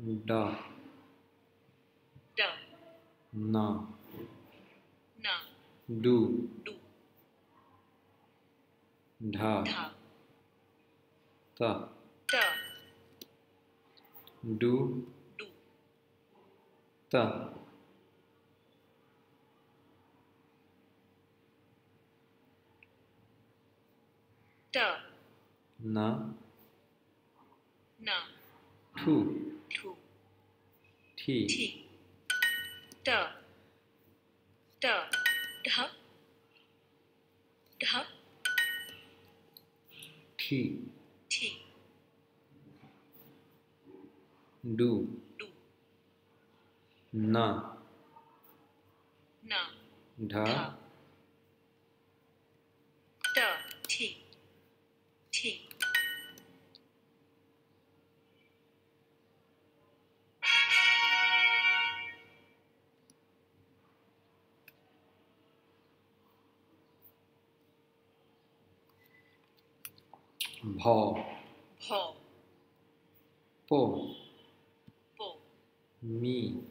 ड। ड। न। न। डू। डू। ढ। त। ट डू। डू। त। ट न। न। ठू। ठू। ठी ठी। ट। ट। ढ। ढ। ठी। ठी। डू। डू। न। न। ढ। 不，不，不，不，米，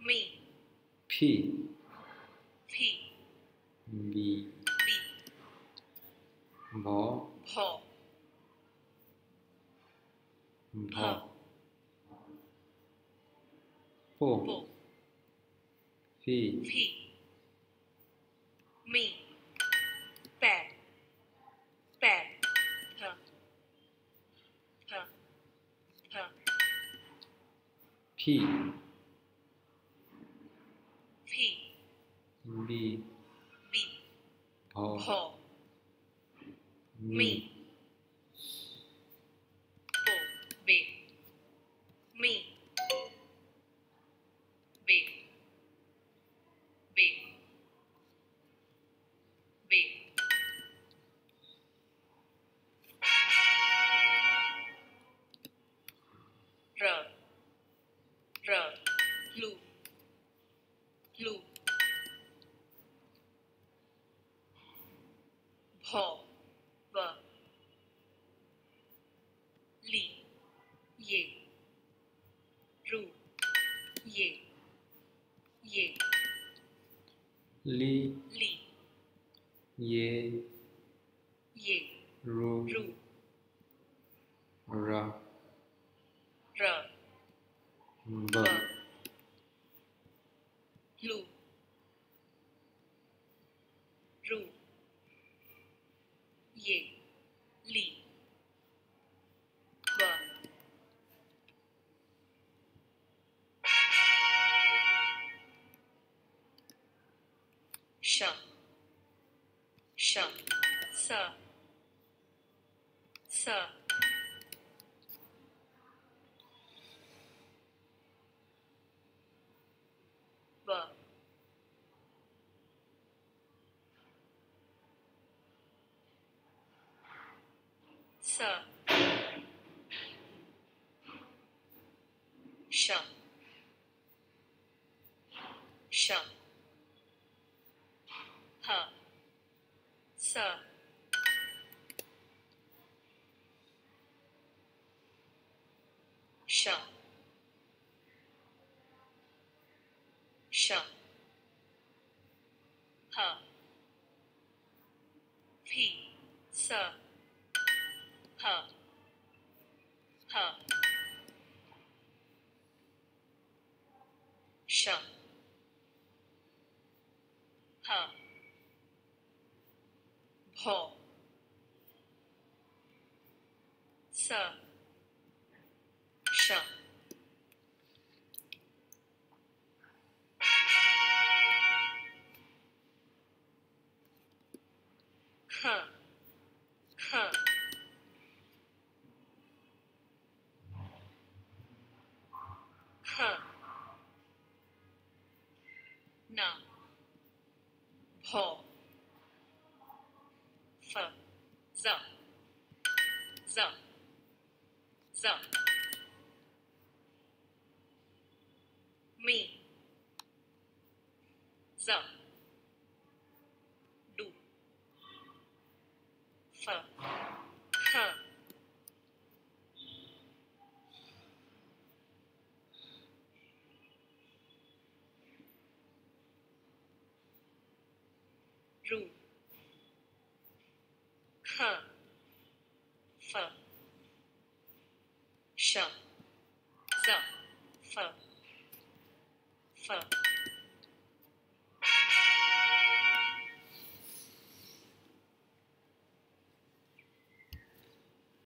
米，皮，皮，米，米，不，不，不，皮。P P B B Po Po Me Po B Me भ व ली ये रू ये ये ली ली ये ये रू रू र र ब व Sợ sợ sợ. श श ह फी स ह ह श ह भ स श ख ख ख न भ फ ज ज ज mì. Dở đủ. Phở. Khở rủ Huh.